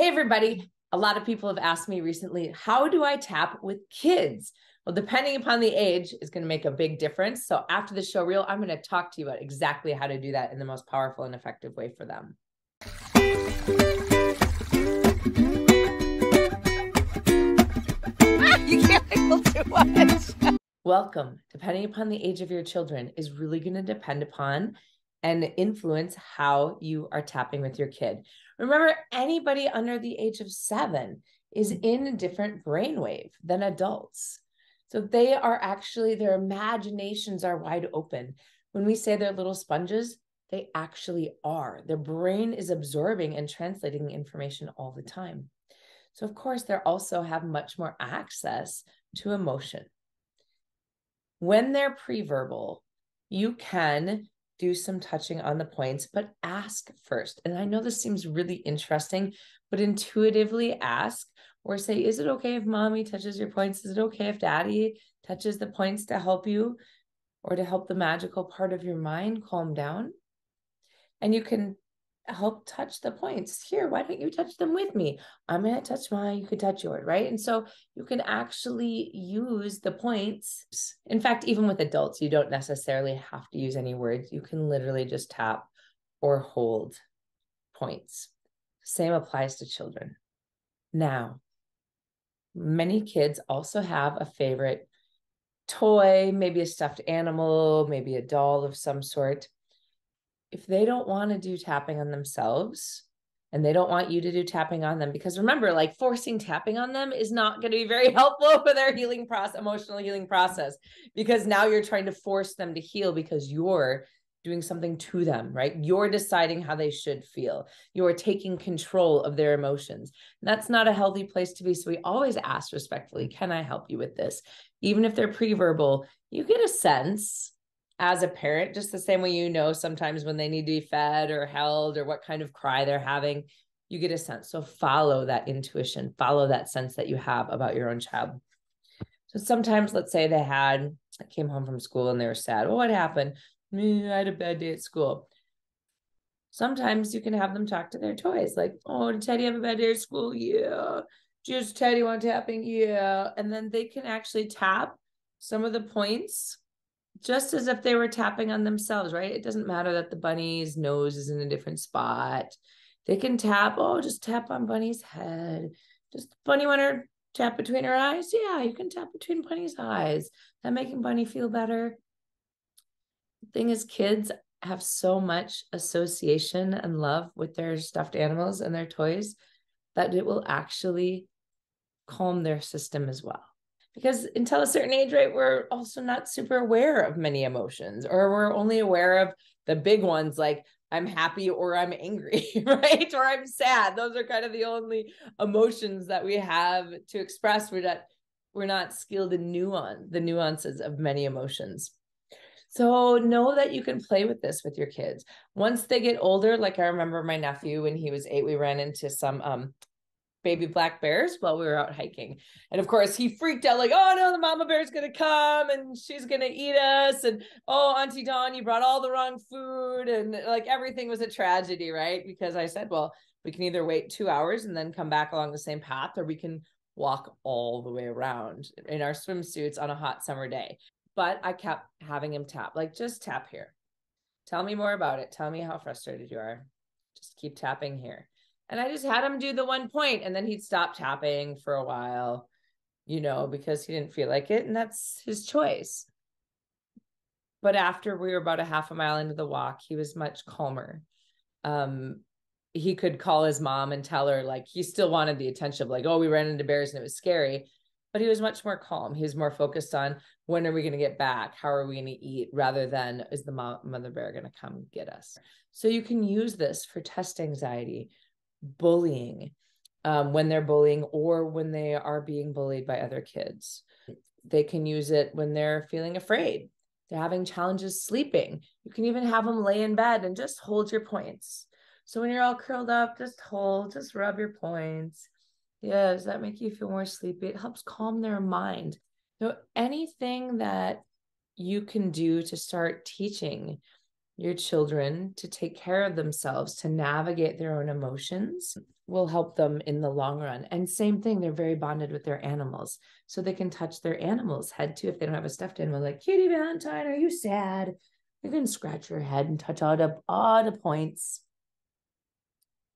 Hey, everybody. A lot of people have asked me recently, how do I tap with kids? Well, depending upon the age is going to make a big difference. So after the show reel, I'm going to talk to you about exactly how to do that in the most powerful and effective way for them. you can't wiggle too much. Welcome, depending upon the age of your children, is really going to depend upon and influence how you are tapping with your kid. Remember, anybody under the age of seven is in a different brainwave than adults. So they are actually, their imaginations are wide open. When we say they're little sponges, they actually are. Their brain is absorbing and translating information all the time. So, of course, they also have much more access to emotion. When they're pre-verbal, you can do some touching on the points, but ask first. And I know this seems really interesting, but intuitively ask or say, Is it okay if mommy touches your points? Is it okay if daddy touches the points to help you or to help the magical part of your mind calm down? And you can help touch the points. Here, why don't you touch them with me? I'm going to touch mine, you could touch yours, right? And so you can actually use the points. In fact, even with adults, you don't necessarily have to use any words. You can literally just tap or hold points. Same applies to children. Now, many kids also have a favorite toy, maybe a stuffed animal, maybe a doll of some sort if they don't want to do tapping on themselves and they don't want you to do tapping on them because remember like forcing tapping on them is not going to be very helpful for their healing process emotional healing process because now you're trying to force them to heal because you're doing something to them right? You're deciding how they should feel. You're taking control of their emotions. And that's not a healthy place to be so we always ask respectfully can i help you with this? Even if they're pre-verbal you get a sense as a parent, just the same way you know sometimes when they need to be fed or held or what kind of cry they're having, you get a sense. So follow that intuition, follow that sense that you have about your own child. So sometimes, let's say they had, came home from school and they were sad. Well, what happened? Mm, I had a bad day at school. Sometimes you can have them talk to their toys, like, "Oh, did Teddy have a bad day at school? Yeah. Just Teddy want tapping? Yeah." And then they can actually tap some of the points just as if they were tapping on themselves, right? It doesn't matter that the bunny's nose is in a different spot. They can tap, oh, just tap on Bunny's head. Just Bunny want to tap between her eyes? Yeah, you can tap between Bunny's eyes. That making Bunny feel better. The thing is, kids have so much association and love with their stuffed animals and their toys that it will actually calm their system as well because until a certain age right we're also not super aware of many emotions or we're only aware of the big ones like i'm happy or i'm angry right or i'm sad. Those are kind of the only emotions that we have to express. We're not we're not skilled in nuance the nuances of many emotions. So know that you can play with this with your kids. Once they get older like i remember my nephew when he was eight we ran into some um baby black bears while we were out hiking. And of course, he freaked out like, oh no, the mama bear's to come and she's to eat us. And oh, Auntie Dawn, you brought all the wrong food. And like everything was a tragedy, right? Because I said, well, we can either wait two hours and then come back along the same path, or we can walk all the way around in our swimsuits on a hot summer day. But I kept having him tap, like, just tap here. Tell me more about it. Tell me how frustrated you are. Just keep tapping here and I just had him do the one point and then he'd stop tapping for a while, you know, because he didn't feel like it. And that's his choice. But after we were about a half a mile into the walk, he was much calmer. Um, he could call his mom and tell her like he still wanted the attention of like, oh, we ran into bears and it was scary. But he was much more calm. He was more focused on when are we going to get back? How are we going to eat? Rather than is the mother bear going to come get us? So you can use this for test anxiety, bullying um, when they're bullying or when they are being bullied by other kids. They can use it when they're feeling afraid. They're having challenges sleeping. You can even have them lay in bed and just hold your points. So when you're all curled up, just hold, just rub your points. Yeah, does that make you feel more sleepy? It helps calm their mind. So anything that you can do to start teaching your children to take care of themselves, to navigate their own emotions will help them in the long run. And same thing, they're very bonded with their animals. So they can touch their animal's head too. If they don't have a stuffed animal, like, Kitty Valentine, are you sad? You can scratch your head and touch all the, all the points.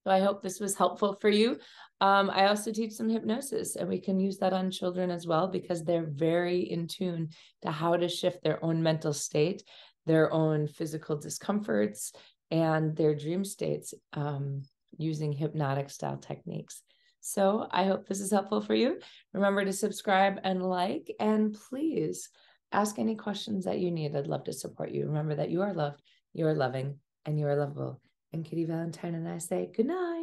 So I hope this was helpful for you. Um, I also teach some hypnosis, and we can use that on children as well because they're very in tune to how to shift their own mental state, their own physical discomforts, and their dream states um, using hypnotic style techniques. So I hope this is helpful for you. Remember to subscribe and like, and please ask any questions that you need. I'd love to support you. Remember that you are loved, you are loving, and you are lovable. And Kitty Valentine and I say good night.